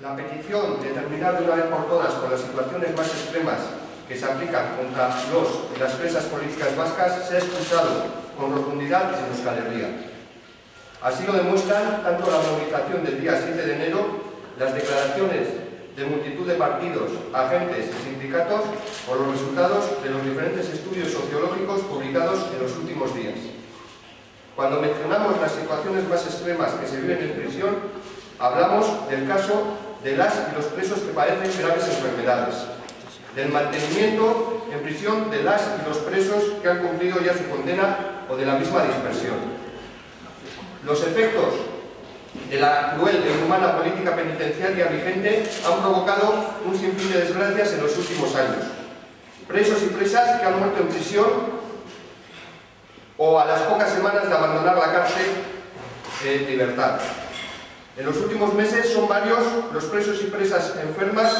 La petición de terminar de una vez por todas con las situaciones más extremas que se aplican contra los y las presas políticas vascas se ha escuchado con rotundidad en Euskal Herria. Así lo demuestran tanto la movilización del día 7 de enero, las declaraciones de multitud de partidos, agentes y sindicatos o los resultados de los diferentes estudios sociológicos publicados en los últimos días. Cuando mencionamos las situaciones más extremas que se viven en prisión, hablamos del caso de las y los presos que padecen graves enfermedades, del mantenimiento en prisión de las y los presos que han cumplido ya su condena o de la misma dispersión. Los efectos de la cruel e inhumana política penitenciaria vigente han provocado un sinfín de desgracias en los últimos años. Presos y presas que han muerto en prisión o a las pocas semanas de abandonar la cárcel en libertad. En los últimos meses son varios los presos y presas enfermas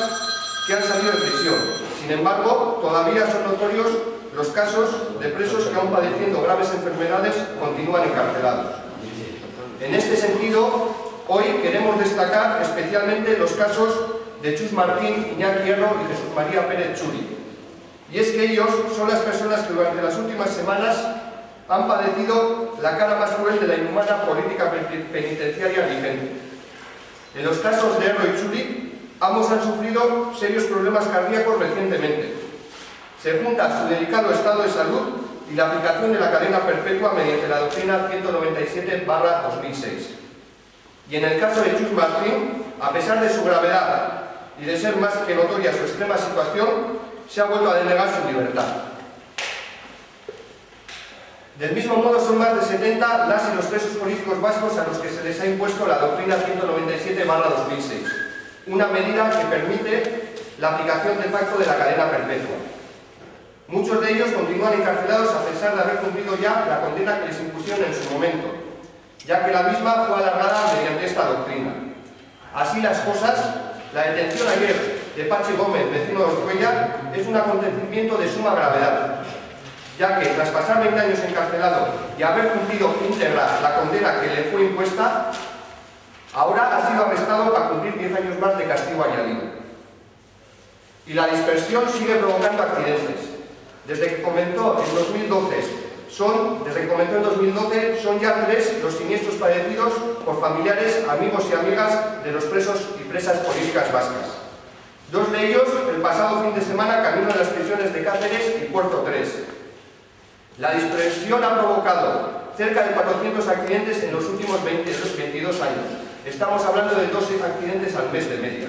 que han salido de prisión. Sin embargo, todavía son notorios los casos de presos que aún padeciendo graves enfermedades continúan encarcelados. En este sentido, hoy queremos destacar especialmente los casos de Chus Martín, Iñaki Hierro y Jesús María Pérez Churi. Y es que ellos son las personas que durante las últimas semanas han padecido la cara más cruel de la inhumana política penitenciaria vigente. En los casos de Erro y Chuli, ambos han sufrido serios problemas cardíacos recientemente. Se junta su delicado estado de salud y la aplicación de la cadena perpetua mediante la doctrina 197-2006. Y en el caso de Chus Martín, a pesar de su gravedad y de ser más que notoria su extrema situación, se ha vuelto a denegar su libertad. Del mismo modo, son más de 70 las y los presos políticos vascos a los que se les ha impuesto la doctrina 197-2006, una medida que permite la aplicación de facto de la cadena perpetua. Muchos de ellos continúan encarcelados a pesar de haber cumplido ya la condena que les impusieron en su momento, ya que la misma fue alargada mediante esta doctrina. Así las cosas, la detención ayer de Pachi Gómez, vecino de Orcuella, es un acontecimiento de suma gravedad, ya que tras pasar 20 años encarcelado y haber cumplido íntegra la condena que le fue impuesta, ahora ha sido arrestado para cumplir 10 años más de castigo añadido. Y la dispersión sigue provocando accidentes. Desde que comenzó en 2012, son, desde que comenzó en 2012, son ya tres los siniestros padecidos por familiares, amigos y amigas de los presos y presas políticas vascas. Dos de ellos el pasado fin de semana camino de las prisiones de Cáceres y Puerto 3, la dispersión ha provocado cerca de 400 accidentes en los últimos 22 años. Estamos hablando de 12 accidentes al mes de media.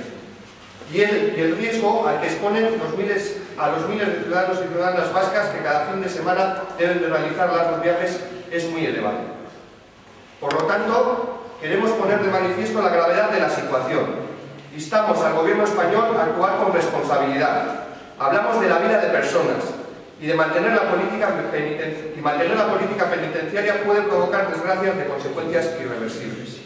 Y el, riesgo al que exponen los miles, a los miles de ciudadanos y ciudadanas vascas que cada fin de semana deben de realizar largos viajes es muy elevado. Por lo tanto, queremos poner de manifiesto la gravedad de la situación. Instamos al gobierno español a actuar con responsabilidad. Hablamos de la vida de personas, y de mantener la política, y mantener la política penitenciaria puede provocar desgracias de consecuencias irreversibles.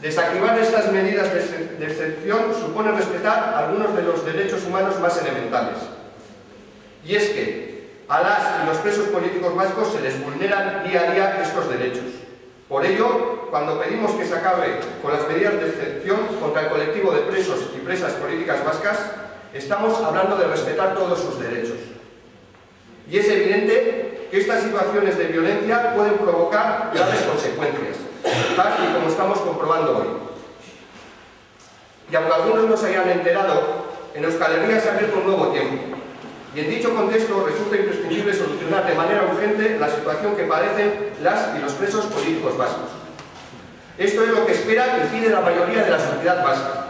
Desactivar estas medidas de excepción supone respetar algunos de los derechos humanos más elementales. Y es que a las y los presos políticos vascos se les vulneran día a día estos derechos. Por ello, cuando pedimos que se acabe con las medidas de excepción contra el colectivo de presos y presas políticas vascas, estamos hablando de respetar todos sus derechos. Y es evidente que estas situaciones de violencia pueden provocar graves consecuencias, tal y como estamos comprobando hoy. Y aunque algunos no se hayan enterado, en Euskal Herria se ha abierto un nuevo tiempo. Y en dicho contexto resulta imprescindible solucionar de manera urgente la situación que padecen las y los presos políticos vascos. Esto es lo que espera y pide la mayoría de la sociedad vasca.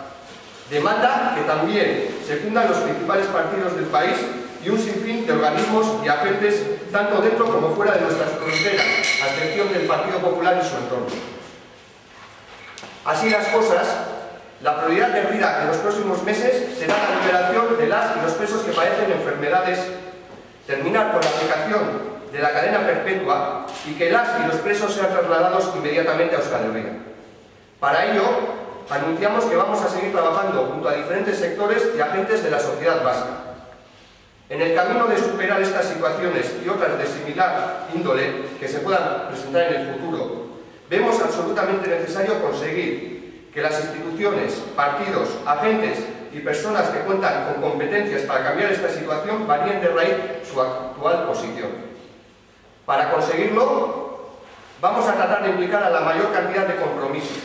Demanda que también se fundan los principales partidos del país y un sinfín de organismos y agentes tanto dentro como fuera de nuestras fronteras, a excepción del Partido Popular y su entorno. Así las cosas, la prioridad de vida en los próximos meses será la liberación de las y los presos que padecen enfermedades, terminar con la aplicación de la cadena perpetua y que las y los presos sean trasladados inmediatamente a Euskal Herria. Para ello, anunciamos que vamos a seguir trabajando junto a diferentes sectores y agentes de la sociedad vasca en el camino de superar estas situaciones y otras de similar índole que se puedan presentar en el futuro, vemos absolutamente necesario conseguir que las instituciones, partidos, agentes y personas que cuentan con competencias para cambiar esta situación varíen de raíz su actual posición. Para conseguirlo, vamos a tratar de implicar a la mayor cantidad de compromisos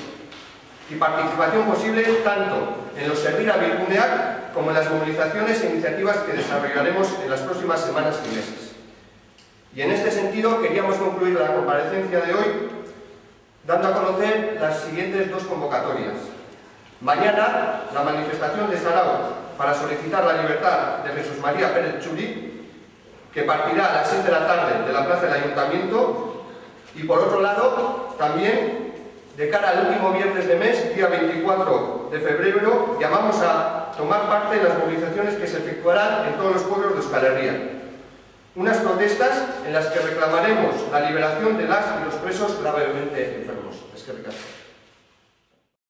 y participación posible tanto en los servir a Bilguneac como en las movilizaciones e iniciativas que desarrollaremos en las próximas semanas y meses. Y en este sentido queríamos concluir la comparecencia de hoy dando a conocer las siguientes dos convocatorias. Mañana, la manifestación de Sarao para solicitar la libertad de Jesús María Pérez Chuli, que partirá a las 6 de la tarde de la plaza del Ayuntamiento, y por otro lado, también, de cara al último viernes de mes, día 24 de febrero, llamamos a tomar parte en las movilizaciones que se efectuarán en todos los pueblos de Euskal Herria. Unas protestas en las que reclamaremos la liberación de las y los presos gravemente enfermos. Es que